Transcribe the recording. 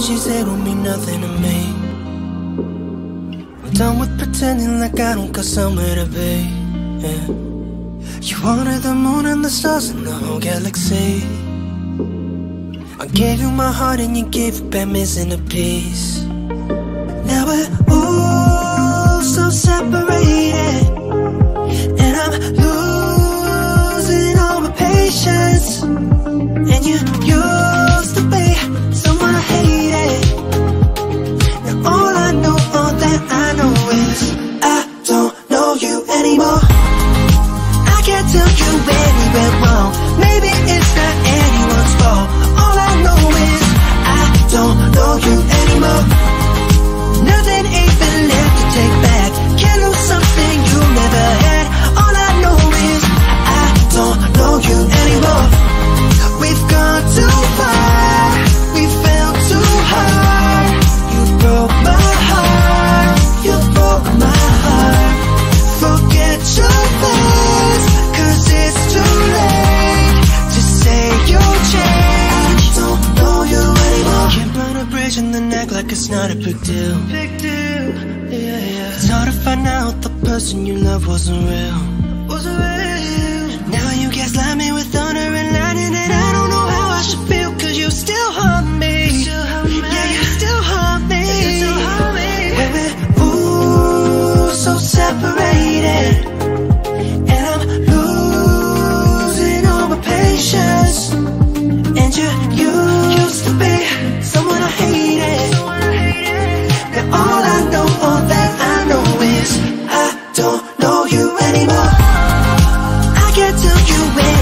Things you say don't mean nothing to me. I'm done with pretending like I don't got somewhere to be yeah. You wanted the moon and the stars and the whole galaxy. I gave you my heart and you gave it back missing a piece Can't you where a bridge and like it's not a big deal. Big deal, yeah, yeah. It's hard to find out the person you love wasn't real. Wasn't real. Now you gaslight me with honor you anymore. I can't do you anymore.